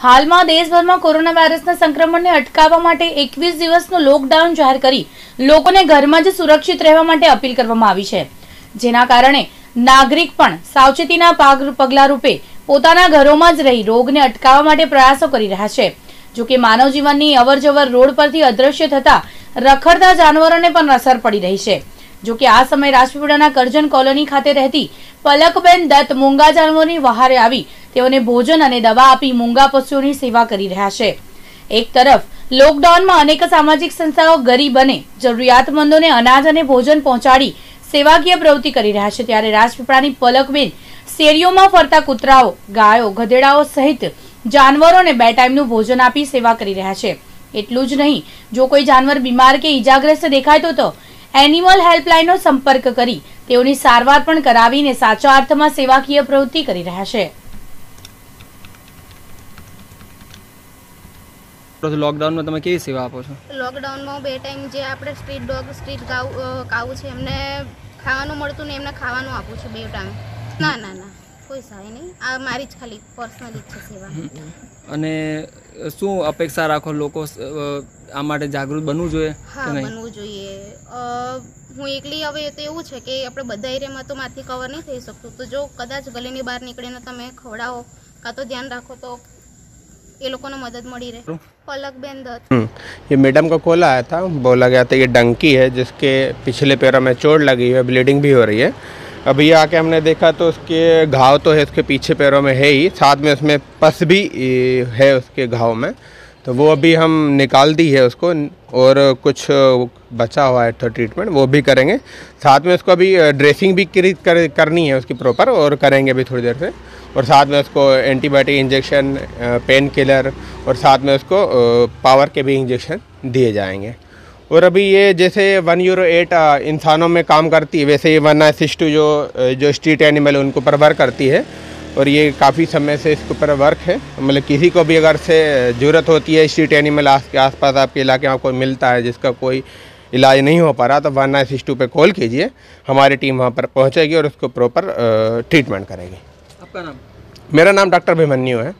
હાલમાં દેશભરમાં કોરોના વાયરસના સંક્રમણને અટકાવવા માટે એકવીસ દિવસનું લોકડાઉન જાહેર કરી લોકોને ઘરમાં જ સુરક્ષિત રહેવા માટે અપીલ કરવામાં આવી છે. જેના કારણે નાગરિક પણ સાવચેતીના પાગ- પગલાં રૂપે પોતાના ઘરોમાં જ રહી રોગને અટકાવવા માટે પ્રયાસો કરી રહ્યા છે. જોકે માનવ જીવનની અવરજવર રોડ પરથી અદ્રશ્ય થતા રખડતા જાનવરોને પણ અસર પડી રહી છે. જોકે આ સમયે રાજપીપળાના કરજણ કોલોની ખાતે રહેતી પલકબેન દત્ત મૂંગા જાનવરોની વહારે આવી તેઓને ભોજન અને દવા આપી મૂંગા પશુઓની સેવા કરી રહ્યા છે. એક તરફ, લોકડાઉનમાં અનેક સામાજિક સંસ્થાઓ ગરીબ અને જરૂરિયાતમંદોને અનાજ અને ભોજન પહોંચાડી સેવાકીય પ્રવૃત્તિ કરી રહ્યા છે. ત્યારે રાજપીપળાની પલકબેન શેરીઓમાં ફરતા કૂતરાઓ, ગાયો, ગધેડાઓ સહિત જાનવરોને બે ટાઈમનું ભોજન આપી સેવા કરી રહ્યા છે. એટલું જ નહીં, જો કોઈ જાનવર બીમાર કે ઈજાગ્રસ્ત દેખાય તો એનિમલ હેલ્પલાઇનનો સંપર્ક કરી તેઓની સારવાર પણ કરાવીને સાચા અર્થમાં સેવાકીય પ્રવૃત્તિ કરી રહ્યા છે. લોકડાઉનમાં તમે કેવી સેવા આપો છો? લોકડાઉનમાં બે ટાઈમ જે આપણે street dog street cow cow છે એમને ખાવાનું મળતું ને એમને ખાવાનું આપું છું બે ટાઈમ. ના ના ના કોઈ સહાય નહીં. આ મારી જ ખાલી પર્સનલી છે સેવા. અને શું અપેક્ષા રાખો લોકો આ માટે જાગૃત બનવું જોઈએ હા બનવું જોઈએ. હું એકલી હવે તો એવું છે કે આપણે બધા એરિયામાં તો માથી કવર નહીં થઈ શકતું. તો જો કદાચ ગલીની બહાર નીકળીને તમે ખવડાવો કાં તો ધ્યાન રાખો તો हम्म। हम्म। मैडम का खोला आया था बोला गया था ये डंकी है जिसके पिछले पैरों में चोट लगी है ब्लीडिंग भी हो रही है। अभी आके हमने देखा तो उसके घाव तो है उसके पीछे पैरों में है ही साथ में उसमें पस भी है उसके घाव में। तो वो अभी हम निकाल दी है उसको और कुछ बचा हुआ है तो ट्रीटमेंट वो भी करेंगे। साथ में उसको अभी ड्रेसिंग भी कर, करनी है उसकी प्रॉपर और करेंगे अभी थोड़ी देर से। और साथ में उसको एंटीबायोटिक इंजेक्शन पेन किलर और साथ में उसको पावर के भी इंजेक्शन दिए जाएँगे। और अभी ये जैसे वन यूरो एट इंसानों में काम करती है वैसे ये वन सिक्स टू जो जो स्ट्रीट एनिमल उनके ऊपर वर्क करती है। और ये काफ़ी समय से इसके ऊपर वर्क है। मतलब किसी को भी अगर से ज़रूरत होती है स्ट्रीट एनिमल आस के आसपास आपके इलाके में आपको मिलता है जिसका कोई इलाज नहीं हो पा रहा तो वन नाइन सिक्स टू पर कॉल कीजिए। हमारी टीम वहाँ पर पहुँचेगी और उसको प्रॉपर ट्रीटमेंट करेगी। आपका नाम? मेरा नाम डॉक्टर भिमन्यू है।